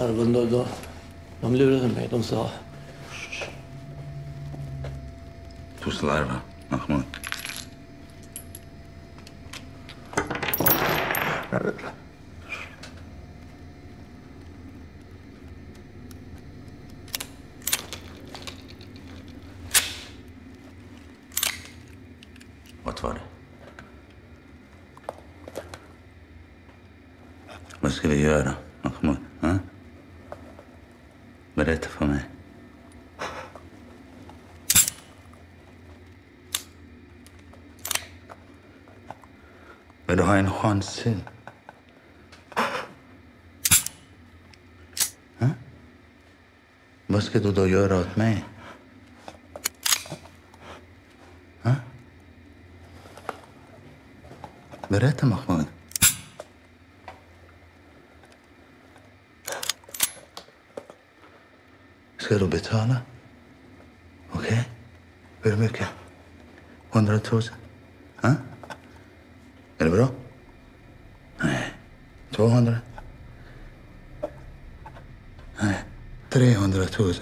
Även då, då, de lurade mig. De sa... Pust larva, Mahmoud. Vad var det? Vad ska vi göra, Mahmoud? Huh? برای اتفاقه خان این خانسین بس که دو دایا راتمه برای اتفاقه Ska du betala? Okej. Okay? Hur mycket? 100 000? Ha? Är det bra? Nej. 200? Nej. 300 000.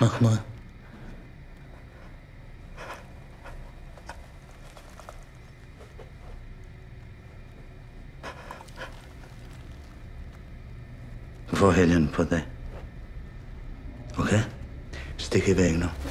Mahmoud. Du får helgen på dig. ok? Sti che vengono.